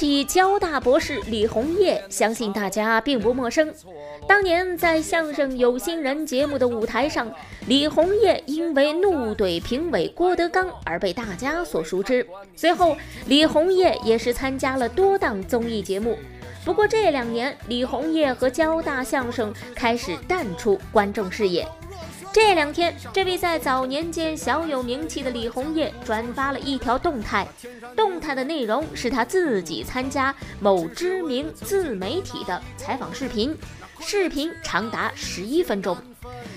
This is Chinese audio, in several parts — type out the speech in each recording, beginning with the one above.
起交大博士李红叶，相信大家并不陌生。当年在相声有心人节目的舞台上，李红叶因为怒怼评委郭德纲而被大家所熟知。随后，李红叶也是参加了多档综艺节目。不过这两年，李红叶和交大相声开始淡出观众视野。这两天，这位在早年间小有名气的李红叶转发了一条动态，动态的内容是他自己参加某知名自媒体的采访视频，视频长达十一分钟。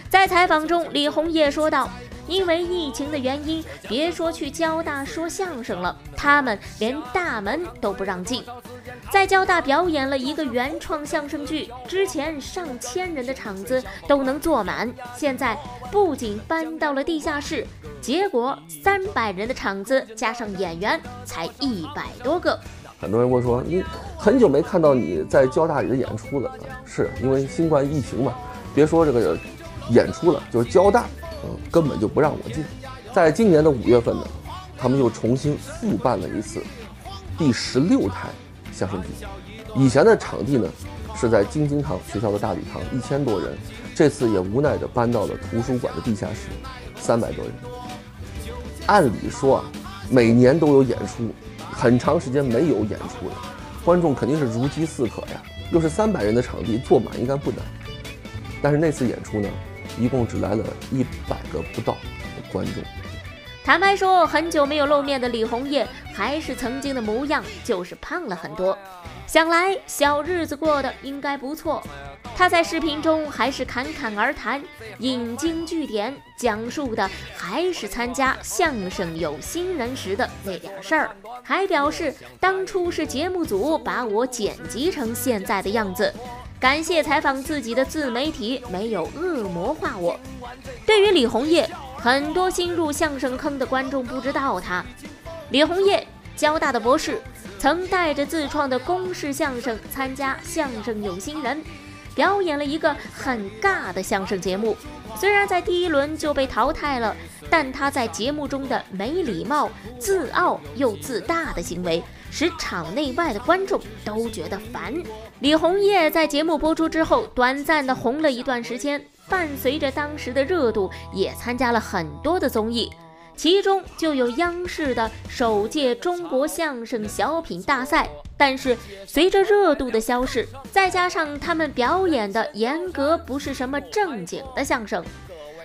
在采访中，李红叶说道：“因为疫情的原因，别说去交大说相声了，他们连大门都不让进。”在交大表演了一个原创相声剧，之前上千人的场子都能坐满，现在不仅搬到了地下室，结果三百人的场子加上演员才一百多个。很多人会说，你很久没看到你在交大里的演出了，是因为新冠疫情嘛？别说这个演出了，就是交大，根本就不让我进。在今年的五月份呢，他们又重新复办了一次，第十六台。相声剧，以前的场地呢是在京津堂学校的大礼堂，一千多人，这次也无奈的搬到了图书馆的地下室，三百多人。按理说啊，每年都有演出，很长时间没有演出了，观众肯定是如饥似渴呀。又是三百人的场地，坐满应该不难。但是那次演出呢，一共只来了一百个不到的观众。坦白说，很久没有露面的李红叶还是曾经的模样，就是胖了很多。想来小日子过得应该不错。他在视频中还是侃侃而谈，引经据典，讲述的还是参加相声有新人时的那点事儿，还表示当初是节目组把我剪辑成现在的样子，感谢采访自己的自媒体没有恶魔化我。对于李红叶。很多新入相声坑的观众不知道他，李红叶，交大的博士，曾带着自创的公式相声参加《相声有心人》，表演了一个很尬的相声节目。虽然在第一轮就被淘汰了，但他在节目中的没礼貌、自傲又自大的行为，使场内外的观众都觉得烦。李红叶在节目播出之后，短暂的红了一段时间。伴随着当时的热度，也参加了很多的综艺，其中就有央视的首届中国相声小品大赛。但是随着热度的消逝，再加上他们表演的严格不是什么正经的相声，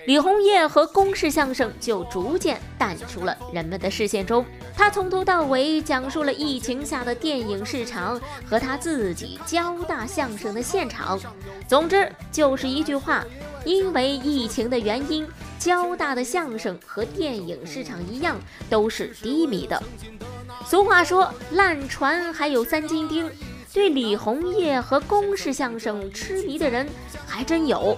李红叶和公式相声就逐渐淡出了人们的视线中。他从头到尾讲述了疫情下的电影市场和他自己交大相声的现场。总之就是一句话。因为疫情的原因，交大的相声和电影市场一样，都是低迷的。俗话说，烂船还有三斤钉。对李红叶和公式相声痴迷的人还真有。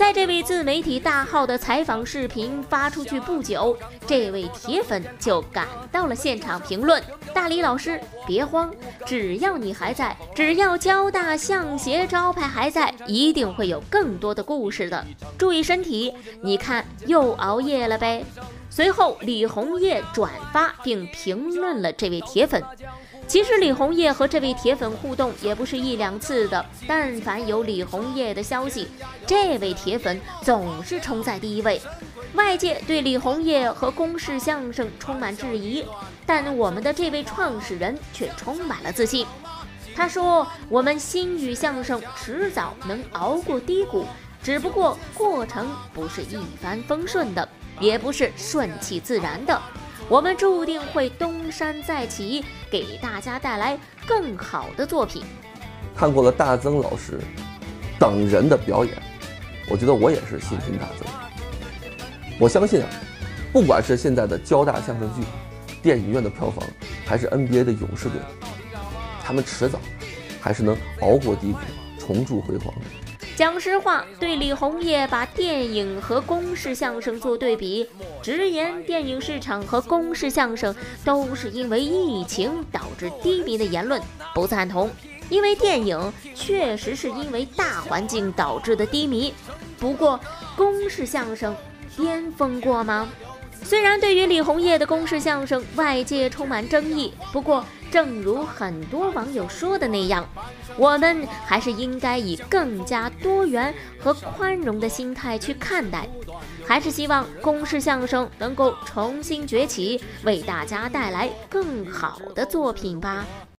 在这位自媒体大号的采访视频发出去不久，这位铁粉就赶到了现场评论：“大李老师，别慌，只要你还在，只要交大象鞋招牌还在，一定会有更多的故事的。注意身体，你看又熬夜了呗。”随后，李红叶转发并评论了这位铁粉。其实李红叶和这位铁粉互动也不是一两次的，但凡有李红叶的消息，这位铁粉总是冲在第一位。外界对李红叶和公式相声充满质疑，但我们的这位创始人却充满了自信。他说：“我们新语相声迟早能熬过低谷，只不过过程不是一帆风顺的，也不是顺其自然的。”我们注定会东山再起，给大家带来更好的作品。看过了大曾老师等人的表演，我觉得我也是信心大增。我相信啊，不管是现在的交大相声剧、电影院的票房，还是 NBA 的勇士队，他们迟早还是能熬过低谷，重铸辉煌。讲实话，对李红叶把电影和公式相声做对比，直言电影市场和公式相声都是因为疫情导致低迷的言论不赞同。因为电影确实是因为大环境导致的低迷，不过公式相声巅峰过吗？虽然对于李红叶的公式相声外界充满争议，不过正如很多网友说的那样，我们还是应该以更加多元和宽容的心态去看待。还是希望公式相声能够重新崛起，为大家带来更好的作品吧。